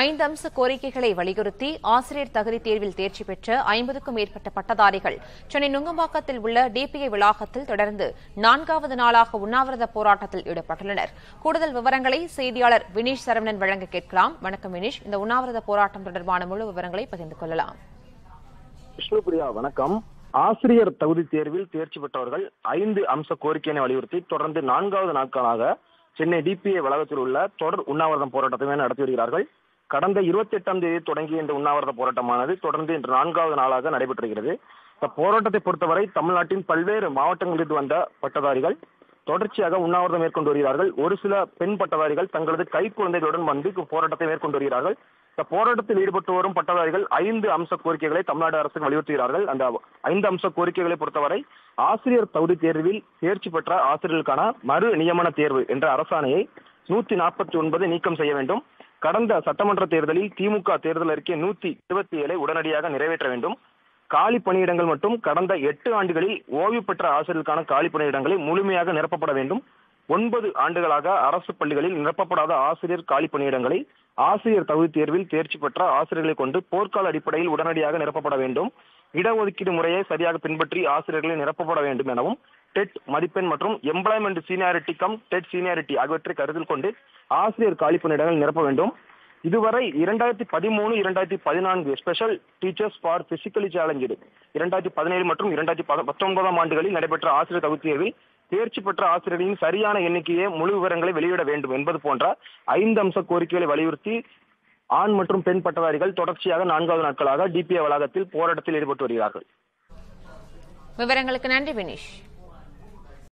ஐந்து அம்ச கோரிக்கைகளை வலியுறுத்தி ஆசிரியர் தகுதி தேர்வில் தேர்ச்சி பெற்ற ஐம்பதுக்கும் மேற்பட்ட பட்டதாரிகள் சென்னை நுங்கம்பாக்கத்தில் உள்ள டிபிஐ வளாகத்தில் தொடர்ந்து நான்காவது நாளாக உண்ணாவிரத போராட்டத்தில் ஈடுபட்டுள்ளனர். கூடுதல் விவரங்களை செய்தியாளர் வினீஷ் சரவணன் வழங்க கேட்கலாம். வணக்கம் வினீஷ். இந்த உண்ணாவிரத போராட்டம் தொடர்பான முழு விவரங்களை பகிர்ந்து கொள்ளலாம். விஷ்ணுபிரியா வணக்கம். ஆசிரியர் தகுதி தேர்வில் தேர்ச்சி பெற்றவர்கள் ஐந்து அம்ச கோரிக்கையினை வலியுறுத்தி தொடர்ந்து நான்காவது நாட்களாக சென்னை டிபிஏ வளாகத்தில் உள்ள தொடர் உண்ணாவிரதம் போராட்டத்தை நடத்தி வருகிறார்கள். கடந்த இருபத்தி எட்டாம் தேதி தொடங்கிய இந்த உண்ணாவிரத போராட்டமானது தொடர்ந்து இன்று நான்காவது நாளாக நடைபெற்றிருக்கிறது. இந்த போராட்டத்தை பொறுத்தவரை தமிழ்நாட்டின் பல்வேறு மாவட்டங்களிலிருந்து வந்த பட்டதாரிகள் தொடர்ச்சியாக உண்ணாவிரதம் மேற்கொண்டு வருகிறார்கள். ஒரு சில பெண் பட்டதாரிகள் தங்களது கை குழந்தைகளுடன் வந்து போராட்டத்தை மேற்கொண்டு வருகிறார்கள். இந்த போராட்டத்தில் ஈடுபட்டு வரும் பட்டதாரிகள் ஐந்து அம்ச கோரிக்கைகளை தமிழ்நாடு அரசுக்கு வலியுறுத்துகிறார்கள். அந்த ஐந்து அம்ச கோரிக்கைகளை பொறுத்தவரை ஆசிரியர் தகுதி தேர்வில் தேர்ச்சி பெற்ற ஆசிரியர்களுக்கான மறு நியமன தேர்வு என்ற அரசாணையை நூத்தி நாற்பத்தி ஒன்பது நீக்கம் செய்ய வேண்டும். கடந்த சட்டமன்ற தேர்தலில் திமுக தேர்தல் அறிக்கை நூத்தி இருபத்தி ஏழை உடனடியாக நிறைவேற்ற வேண்டும். காலி பணியிடங்கள் மற்றும் கடந்த எட்டு ஆண்டுகளில் ஓய்வு பெற்ற ஆசிரியர்களுக்கான காலி பணியிடங்களை முழுமையாக நிரப்பப்பட வேண்டும். ஒன்பது ஆண்டுகளாக அரசு பள்ளிகளில் நிரப்பப்படாத ஆசிரியர் காலி பணியிடங்களை ஆசிரியர் தகுதி தேர்வில் தேர்ச்சி பெற்ற ஆசிரியர்களை கொண்டு போர்க்கால அடிப்படையில் உடனடியாக நிரப்பப்பட வேண்டும். இடஒதுக்கீடு முறையை சரியாக பின்பற்றி ஆசிரியர்களை நிரப்பப்பட வேண்டும் எனவும் டெட் மதிப்பெண் மற்றும் employment seniority cum TET seniority ஆகியவற்றை கருத்தில் கொண்டு ஆசிரியர் காலி பணியிடங்கள் நிரப்ப வேண்டும். இதுவரை இரண்டாயிரத்தி பதிமூணு இரண்டாயிரத்தி பதினான்கு special teachers for physically challenge இரண்டாயிரத்தி பதினேழு மற்றும் இரண்டாயிரத்தி பத்தொன்பதாம் ஆண்டுகளில் நடைபெற்ற ஆசிரியர் தகுதி தேர்வில் தேர்ச்சி பெற்ற ஆசிரியர்களின் சரியான எண்ணிக்கையை முழு விவரங்களை வெளியிட வேண்டும் என்பது போன்ற ஐந்து அம்ச கோரிக்கைகளை வலியுறுத்தி ஆண் மற்றும் பெண் பட்டதாரிகள் தொடர்ச்சியாக நான்காவது நாட்களாக டிபிஏ வளாகத்தில் போராட்டத்தில் ஈடுபட்டு வருகிறார்கள். விவரங்களுக்கு நன்றி வினீஷ்.